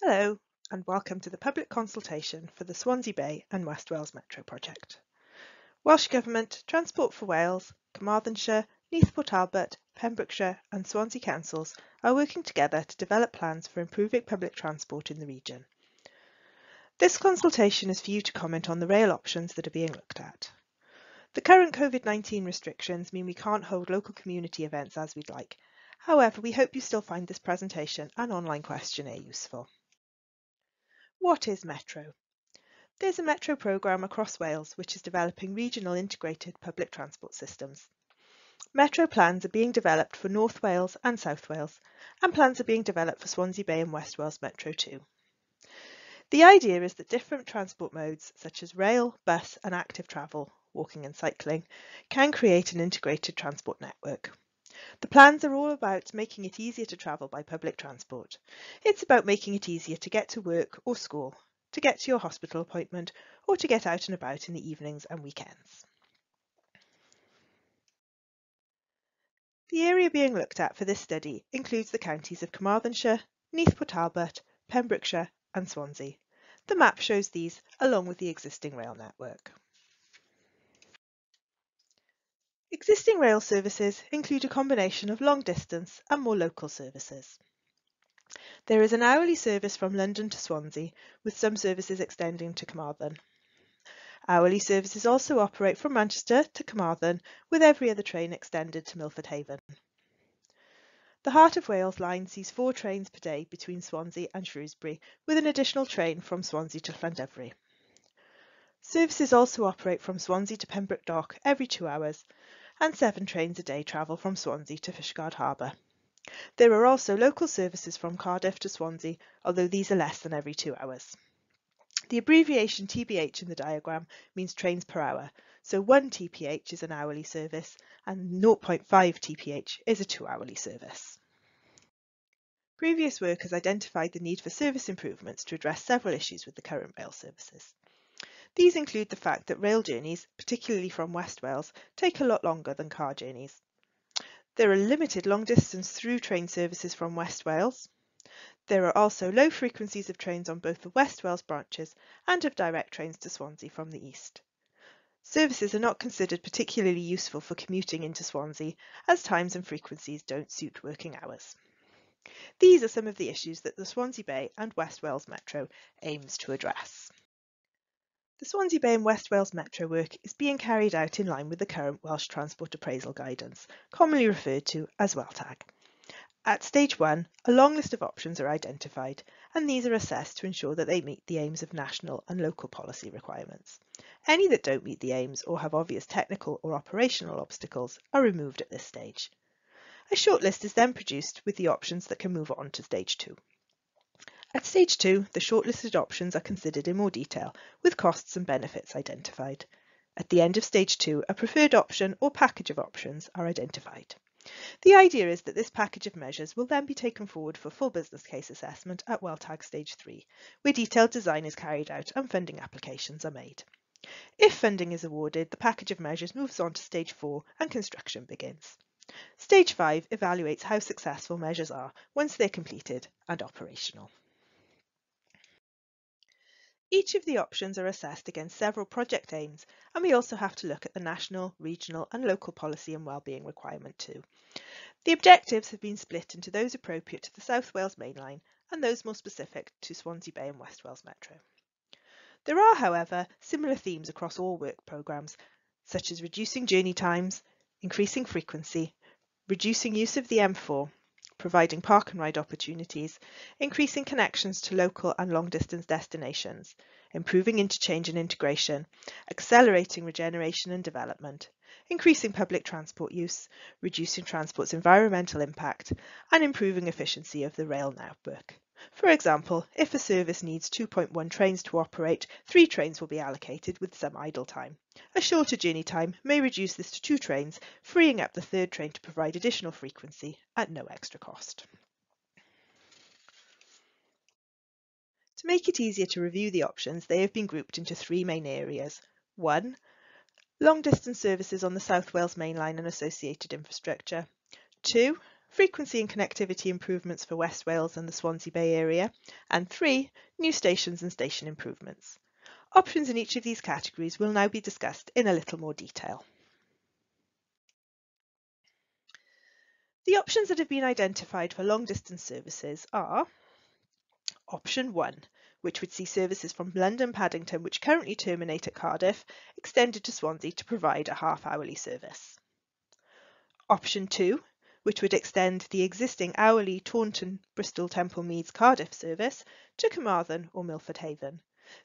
Hello and welcome to the public consultation for the Swansea Bay and West Wales Metro project. Welsh Government, Transport for Wales, Carmarthenshire, Neath Port Talbot, Pembrokeshire and Swansea councils are working together to develop plans for improving public transport in the region. This consultation is for you to comment on the rail options that are being looked at. The current COVID-19 restrictions mean we can't hold local community events as we'd like. However, we hope you still find this presentation and online questionnaire useful. What is Metro? There's a Metro programme across Wales which is developing regional integrated public transport systems. Metro plans are being developed for North Wales and South Wales, and plans are being developed for Swansea Bay and West Wales Metro too. The idea is that different transport modes such as rail, bus and active travel, walking and cycling, can create an integrated transport network. The plans are all about making it easier to travel by public transport. It's about making it easier to get to work or school, to get to your hospital appointment, or to get out and about in the evenings and weekends. The area being looked at for this study includes the counties of Carmarthenshire, Neath Port Talbot, Pembrokeshire and Swansea. The map shows these along with the existing rail network. Existing rail services include a combination of long distance and more local services. There is an hourly service from London to Swansea, with some services extending to Carmarthen. Hourly services also operate from Manchester to Carmarthen, with every other train extended to Milford Haven. The Heart of Wales line sees four trains per day between Swansea and Shrewsbury, with an additional train from Swansea to Llandovery. Services also operate from Swansea to Pembroke Dock every two hours, and seven trains a day travel from Swansea to Fishguard Harbour. There are also local services from Cardiff to Swansea, although these are less than every two hours. The abbreviation TPH in the diagram means trains per hour, so 1 TPH is an hourly service and 0.5 TPH is a two-hourly service. Previous work has identified the need for service improvements to address several issues with the current rail services. These include the fact that rail journeys, particularly from West Wales, take a lot longer than car journeys. There are limited long distance through train services from West Wales. There are also low frequencies of trains on both the West Wales branches and of direct trains to Swansea from the east. Services are not considered particularly useful for commuting into Swansea as times and frequencies don't suit working hours. These are some of the issues that the Swansea Bay and West Wales Metro aims to address. The Swansea Bay and West Wales Metro work is being carried out in line with the current Welsh Transport Appraisal Guidance, commonly referred to as WELTAG. At stage one, a long list of options are identified, and these are assessed to ensure that they meet the aims of national and local policy requirements. Any that don't meet the aims or have obvious technical or operational obstacles are removed at this stage. A shortlist is then produced with the options that can move on to stage two. At stage two, the shortlisted options are considered in more detail, with costs and benefits identified. At the end of stage two, a preferred option or package of options are identified. The idea is that this package of measures will then be taken forward for full business case assessment at WELTAG stage three, where detailed design is carried out and funding applications are made. If funding is awarded, the package of measures moves on to stage four and construction begins. Stage five evaluates how successful measures are once they're completed and operational. Each of the options are assessed against several project aims, and we also have to look at the national, regional and local policy and wellbeing requirement too. The objectives have been split into those appropriate to the South Wales Main Line and those more specific to Swansea Bay and West Wales Metro. There are, however, similar themes across all work programmes, such as reducing journey times, increasing frequency, reducing use of the M4, providing park and ride opportunities, increasing connections to local and long distance destinations, improving interchange and integration, accelerating regeneration and development, increasing public transport use, reducing transport's environmental impact, and improving efficiency of the rail network. For example, if a service needs 2.1 trains to operate, three trains will be allocated with some idle time. A shorter journey time may reduce this to two trains, freeing up the third train to provide additional frequency at no extra cost. To make it easier to review the options, they have been grouped into three main areas. 1. Long distance services on the South Wales Main Line and associated infrastructure. 2 frequency and connectivity improvements for West Wales and the Swansea Bay area, and 3. new stations and station improvements. Options in each of these categories will now be discussed in a little more detail. The options that have been identified for long distance services are Option 1, which would see services from London Paddington which currently terminate at Cardiff extended to Swansea to provide a half-hourly service. Option 2, which would extend the existing hourly Taunton, Bristol, Temple Meads, Cardiff service to Carmarthen or Milford Haven.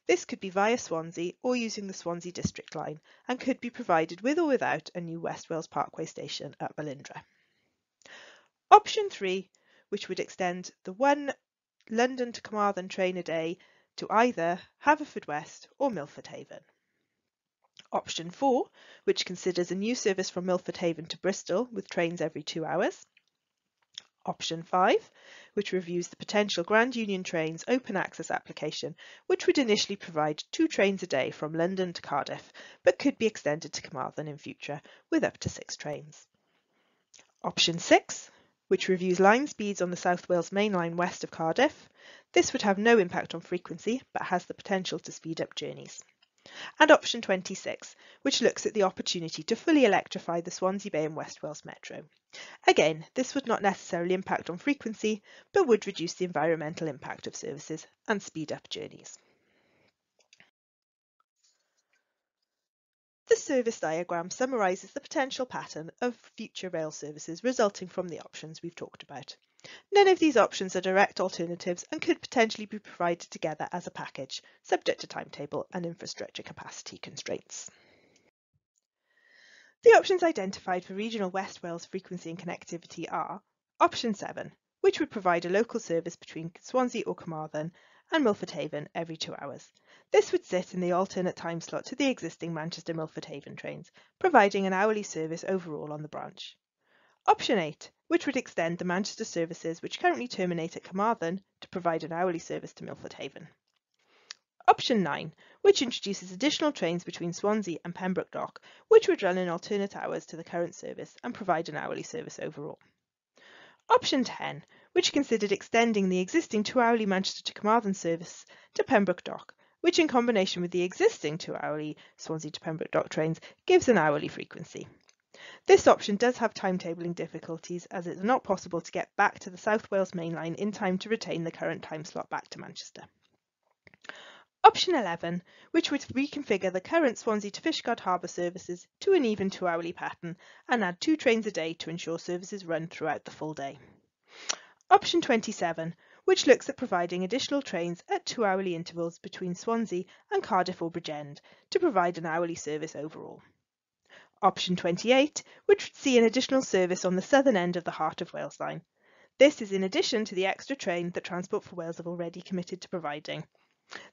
This could be via Swansea or using the Swansea District line and could be provided with or without a new West Wales Parkway station at Felindre. Option 3, which would extend the one London to Carmarthen train a day to either Haverfordwest or Milford Haven. Option 4, which considers a new service from Milford Haven to Bristol with trains every two hours. Option 5, which reviews the potential Grand Union Trains open access application, which would initially provide two trains a day from London to Cardiff, but could be extended to Carmarthen in future with up to six trains. Option 6, which reviews line speeds on the South Wales Main Line west of Cardiff. This would have no impact on frequency, but has the potential to speed up journeys. And option 26, which looks at the opportunity to fully electrify the Swansea Bay and West Wales Metro. Again, this would not necessarily impact on frequency, but would reduce the environmental impact of services and speed up journeys. The service diagram summarises the potential pattern of future rail services resulting from the options we've talked about. None of these options are direct alternatives and could potentially be provided together as a package, subject to timetable and infrastructure capacity constraints. The options identified for regional West Wales frequency and connectivity are Option 7, which would provide a local service between Swansea or Carmarthen and Milford Haven every two hours. This would sit in the alternate time slot to the existing Manchester Milford Haven trains, providing an hourly service overall on the branch. Option 8, which would extend the Manchester services which currently terminate at Carmarthen to provide an hourly service to Milford Haven. Option 9, which introduces additional trains between Swansea and Pembroke Dock, which would run in alternate hours to the current service and provide an hourly service overall. Option 10, which considered extending the existing two-hourly Manchester to Carmarthen service to Pembroke Dock, which in combination with the existing two-hourly Swansea to Pembroke Dock trains gives an hourly frequency. This option does have timetabling difficulties as it is not possible to get back to the South Wales Main Line in time to retain the current time slot back to Manchester. Option 11, which would reconfigure the current Swansea to Fishguard Harbour services to an even two-hourly pattern and add two trains a day to ensure services run throughout the full day. Option 27, which looks at providing additional trains at two-hourly intervals between Swansea and Cardiff or Bridgend to provide an hourly service overall. Option 28, which would see an additional service on the southern end of the Heart of Wales line. This is in addition to the extra train that Transport for Wales have already committed to providing.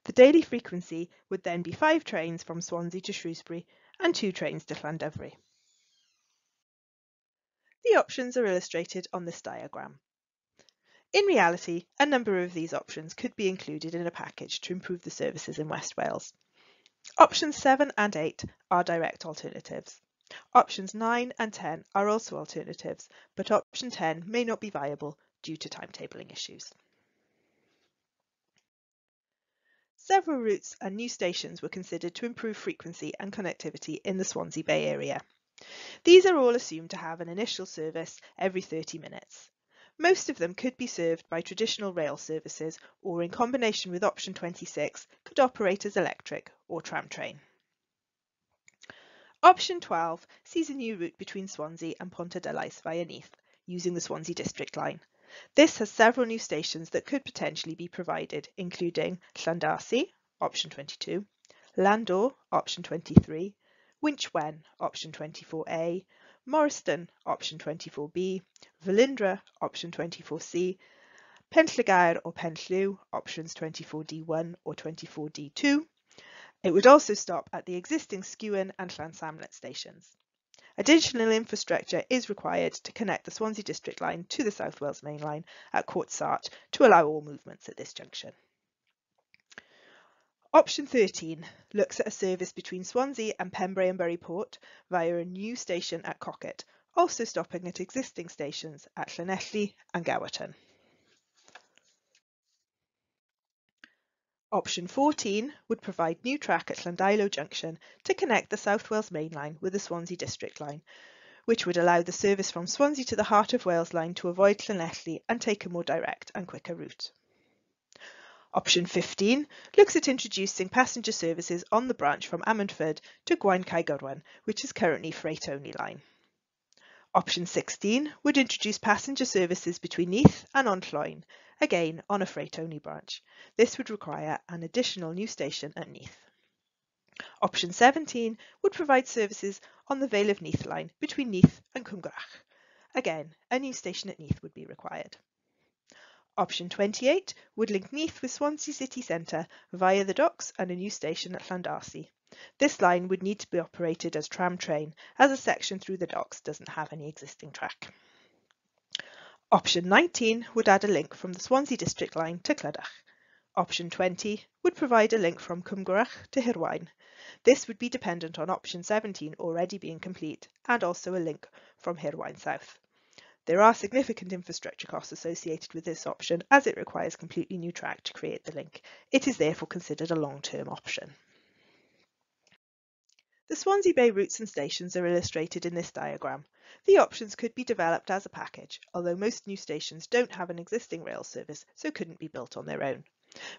The daily frequency would then be five trains from Swansea to Shrewsbury and two trains to Llandovery. The options are illustrated on this diagram. In reality, a number of these options could be included in a package to improve the services in West Wales. Options 7 and 8 are direct alternatives. Options 9 and 10 are also alternatives, but option 10 may not be viable due to timetabling issues. Several routes and new stations were considered to improve frequency and connectivity in the Swansea Bay area. These are all assumed to have an initial service every 30 minutes. Most of them could be served by traditional rail services or in combination with option 26 could operate as electric or tram train. Option 12 sees a new route between Swansea and Pontarddulais via Neath using the Swansea District line. This has several new stations that could potentially be provided, including Llandarcy, option 22, Landore, option 23, Winchwen, option 24A, Morriston, option 24B, Velindre, option 24C, Penllergaer or Penllew, options 24D1 or 24D2. It would also stop at the existing Skewen and Llansamlet stations. Additional infrastructure is required to connect the Swansea District line to the South Wales Main Line at Cwrt Sart to allow all movements at this junction. Option 13 looks at a service between Swansea and Pembrey and Burry Port via a new station at Cockett, also stopping at existing stations at Llanelli and Gowerton. Option 14 would provide new track at Llandeilo Junction to connect the South Wales Main Line with the Swansea District Line, which would allow the service from Swansea to the Heart of Wales line to avoid Llanelli and take a more direct and quicker route. Option 15 looks at introducing passenger services on the branch from Ammanford to Gwaun-Cae-Gurwen, which is currently freight-only line. Option 16 would introduce passenger services between Neath and Onllwyn, again on a freight-only branch. This would require an additional new station at Neath. Option 17 would provide services on the Vale of Neath line between Neath and Cwmgwrach. Again, a new station at Neath would be required. Option 28 would link Neath with Swansea city centre via the docks and a new station at Llandarcy. This line would need to be operated as tram train as a section through the docks doesn't have any existing track. Option 19 would add a link from the Swansea District line to Clydach. Option 20 would provide a link from Cwmgwrach to Hirwaun. This would be dependent on option 17 already being complete and also a link from Hirwaun South. There are significant infrastructure costs associated with this option as it requires completely new track to create the link. It is therefore considered a long-term option. The Swansea Bay routes and stations are illustrated in this diagram. The options could be developed as a package, although most new stations don't have an existing rail service, so couldn't be built on their own.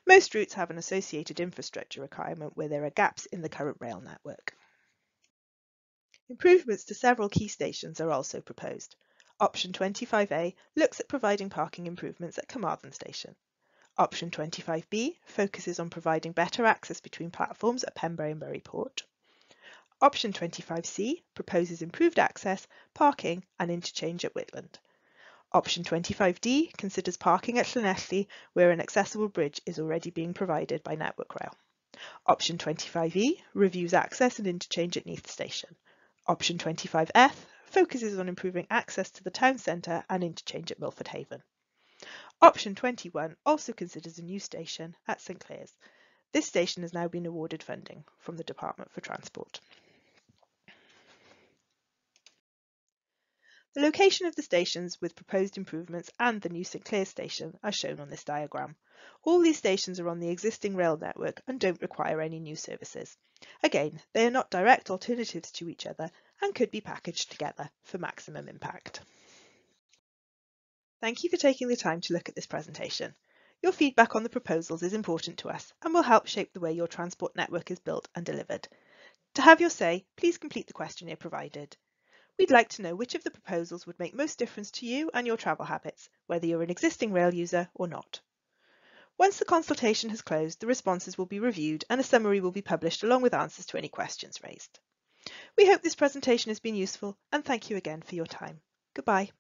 Most routes have an associated infrastructure requirement where there are gaps in the current rail network. Improvements to several key stations are also proposed. Option 25A looks at providing parking improvements at Carmarthen Station. Option 25B focuses on providing better access between platforms at Pembrey and Burry Port. Option 25C proposes improved access, parking and interchange at Whitland. Option 25D considers parking at Llanelli where an accessible bridge is already being provided by Network Rail. Option 25E reviews access and interchange at Neath Station. Option 25F focuses on improving access to the town centre and interchange at Milford Haven. Option 21 also considers a new station at St Clears. This station has now been awarded funding from the Department for Transport. The location of the stations with proposed improvements and the new St Clears station are shown on this diagram. All these stations are on the existing rail network and don't require any new services. Again, they are not direct alternatives to each other and could be packaged together for maximum impact. Thank you for taking the time to look at this presentation. Your feedback on the proposals is important to us and will help shape the way your transport network is built and delivered. To have your say, please complete the questionnaire provided. We'd like to know which of the proposals would make most difference to you and your travel habits, whether you're an existing rail user or not. Once the consultation has closed, the responses will be reviewed and a summary will be published along with answers to any questions raised. We hope this presentation has been useful and thank you again for your time. Goodbye.